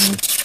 Peace.